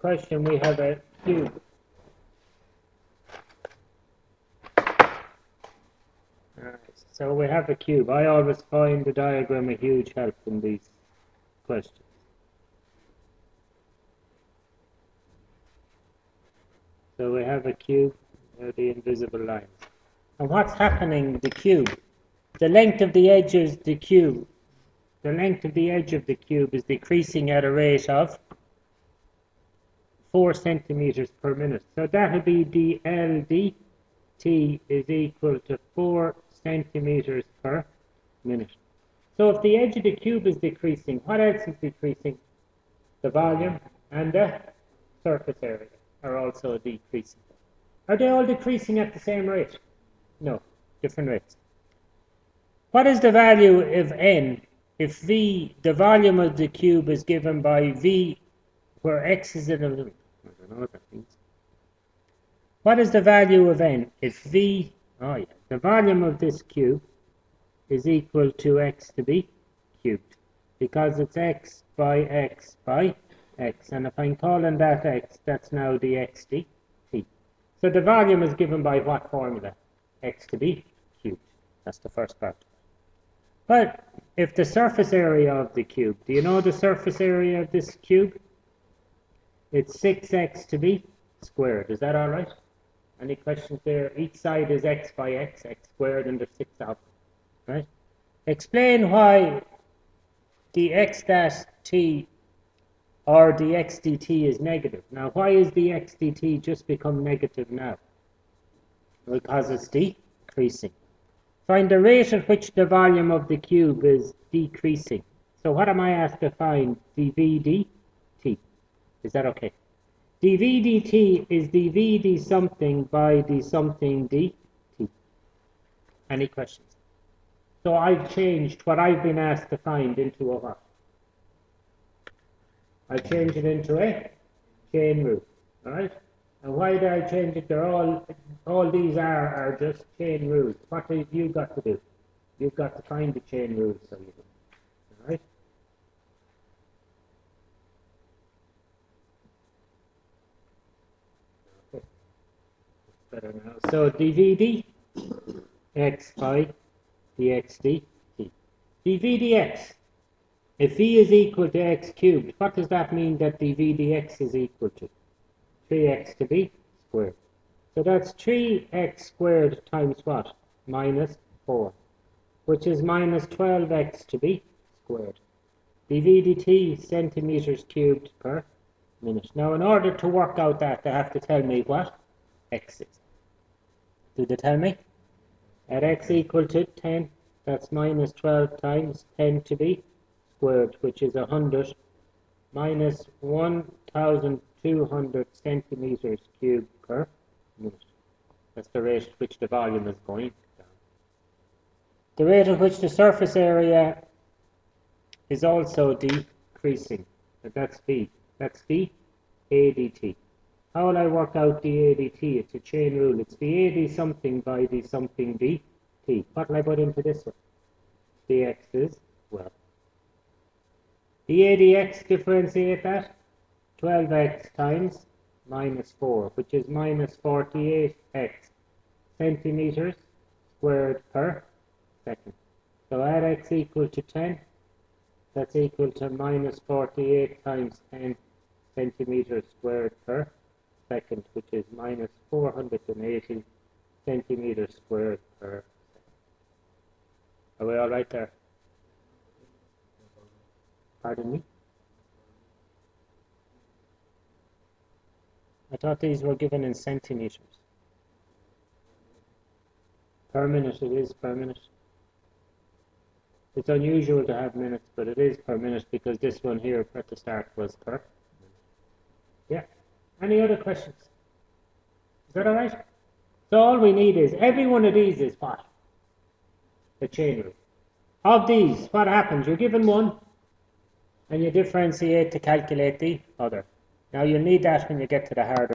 question we have a cube. So we have a cube. I always find the diagram a huge help in these questions. So we have a cube, uh, the invisible lines. And what's happening the cube? The length of the edge of the cube, the length of the edge of the cube is decreasing at a rate of 4 centimeters per minute. So that would be dl dt is equal to 4 centimeters per minute. So if the edge of the cube is decreasing, what else is decreasing? The volume and the surface area are also decreasing. Are they all decreasing at the same rate? No, different rates. What is the value of n if v, the volume of the cube is given by v, where x is in what is the value of n if v, oh yeah, the volume of this cube is equal to x to be cubed because it's x by x by x and if I'm calling that x that's now dx dt. So the volume is given by what formula? x to be cubed. That's the first part. But if the surface area of the cube, do you know the surface area of this cube? It's 6x to be squared. Is that all right? Any questions there? Each side is x by x, x squared, and there's 6 out. Right? Explain why the x dash t or dx dt is negative. Now, why is dx dt just become negative now? Because it's decreasing. Find the rate at which the volume of the cube is decreasing. So what am I asked to find? dv dt. Is that okay? dv dt is dv d something by d something dt. Any questions? So I've changed what I've been asked to find into a what? I it into a chain rule. Alright? And why did I change it? They're all all these are are just chain rules. What have you got to do? You've got to find the chain rules so you do. Alright? So dvd x by dxd t. dv dx. If v is equal to x cubed, what does that mean that dvdx is equal to? 3x to be squared. So that's 3x squared times what? Minus 4, which is minus 12x to be squared. dv dt centimeters cubed per minute. Now, in order to work out that, they have to tell me what x is. Do they tell me? At x equal to 10, that's minus 12 times 10 to the squared, which is 100 minus 1,200 centimeters cubed per minute. That's the rate at which the volume is going down. The rate at which the surface area is also decreasing. That's V. That's V ADT. How will I work out the ADT? It's a chain rule. It's the AD something by the something DT. What will I put into this one? dx is, well. The ADX differentiate that? 12x times minus 4, which is minus 48x centimeters squared per second. So add x equal to 10, that's equal to minus 48 times 10 centimeters squared per second, which is minus 480 centimeters squared per second. Are we all right there? Pardon me? I thought these were given in centimeters. Per minute, it is per minute. It's unusual to have minutes, but it is per minute because this one here at the start was per. Yeah. Any other questions? Is that all right? So all we need is, every one of these is what? The chain rule. Of these, what happens? You're given one, and you differentiate to calculate the other. Now you'll need that when you get to the harder